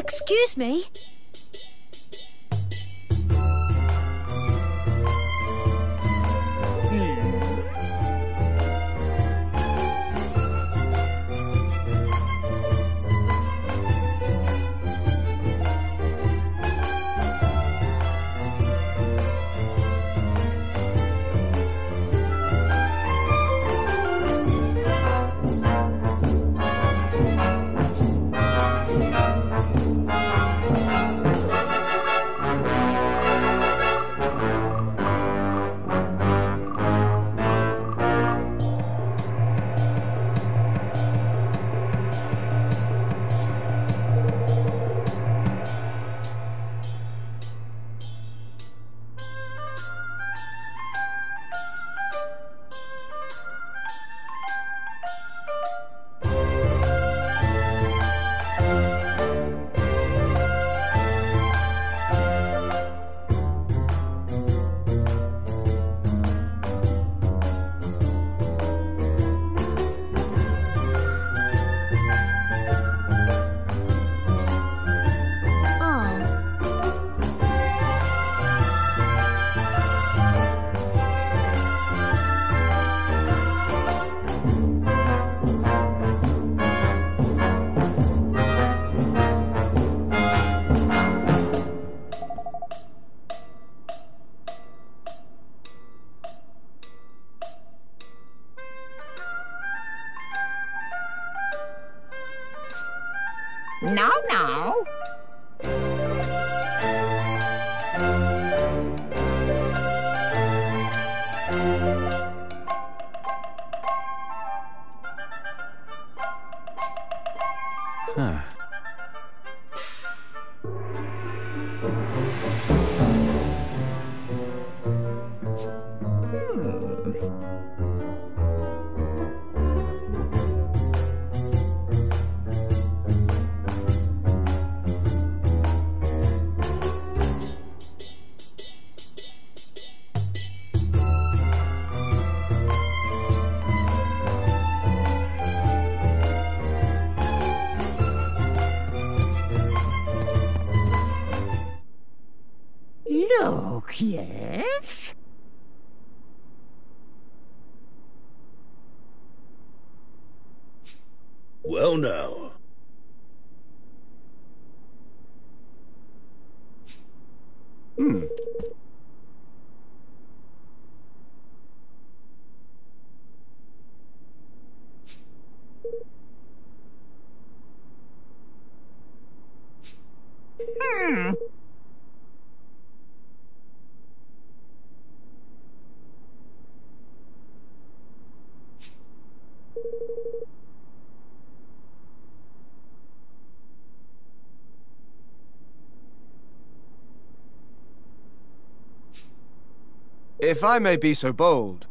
Excuse me? 嗯。Yes? Well, now. Hmm. Hmm. If I may be so bold.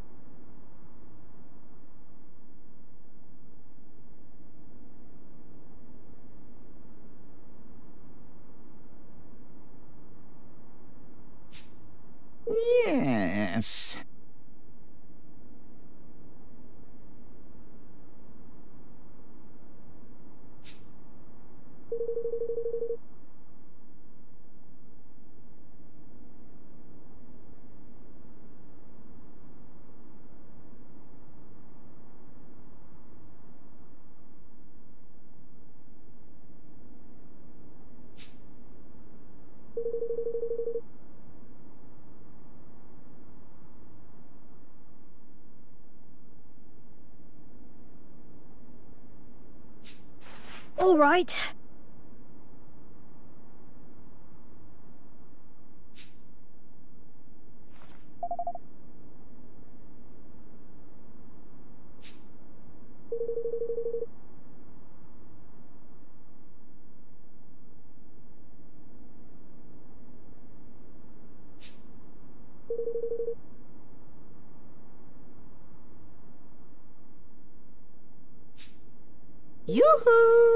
Yes. All right. Yoo-hoo!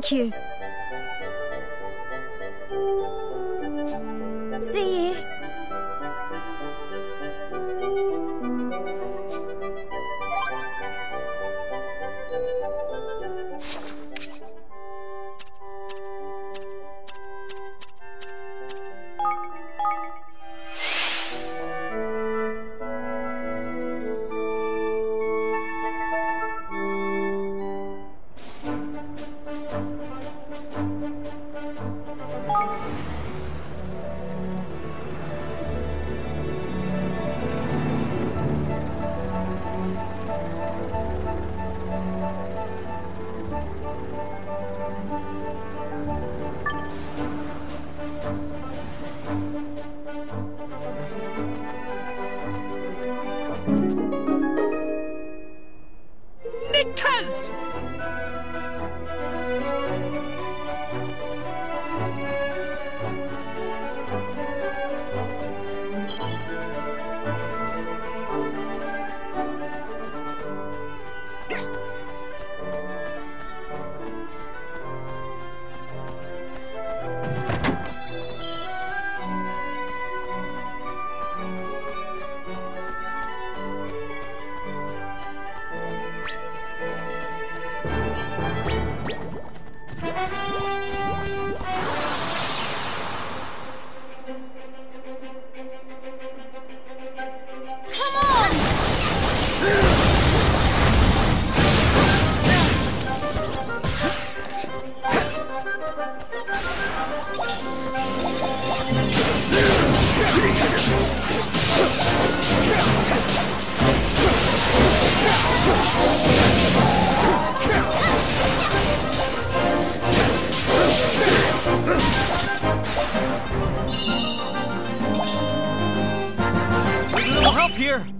Thank you. A here.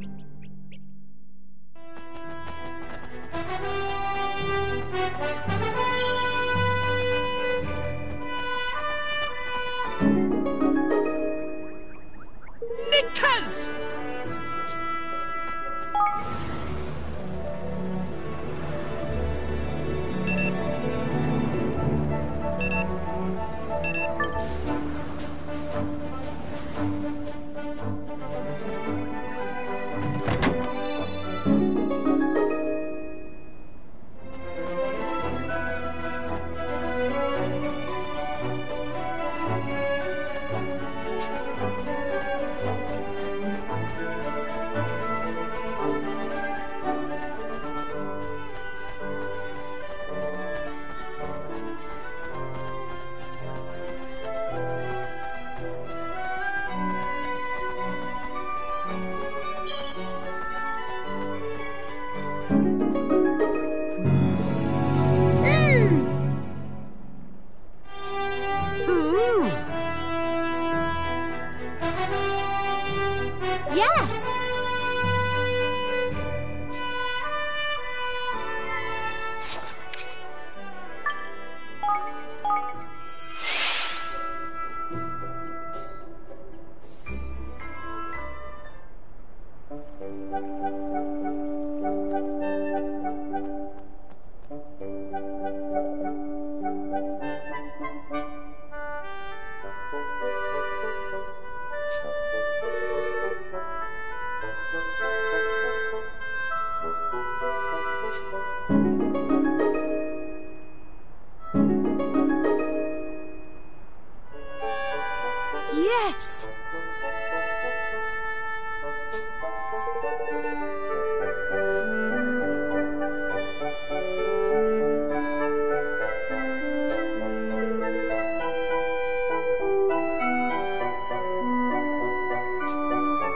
Yes!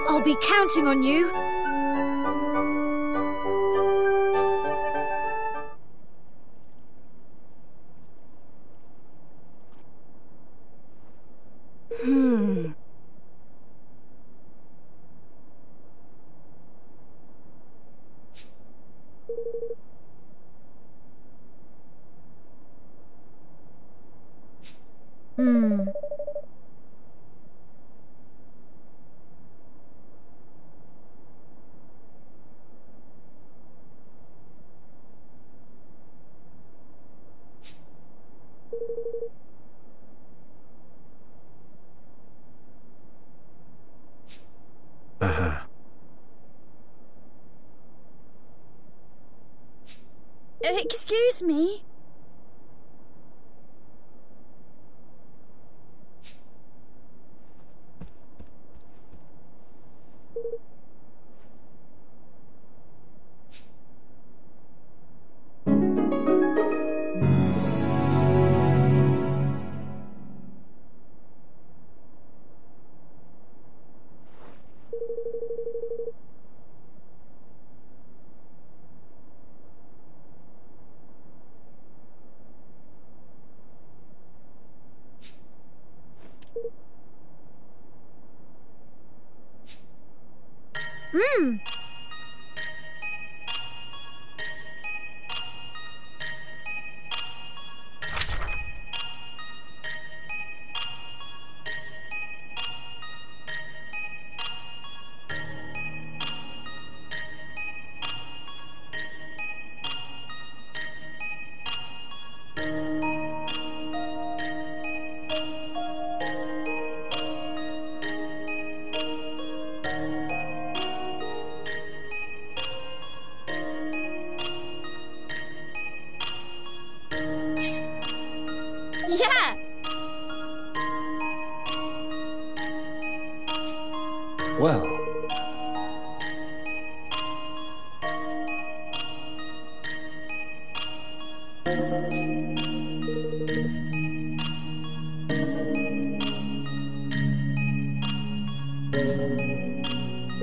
I'll be counting on you. Hmm. Hmm. Excuse me?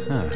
Huh.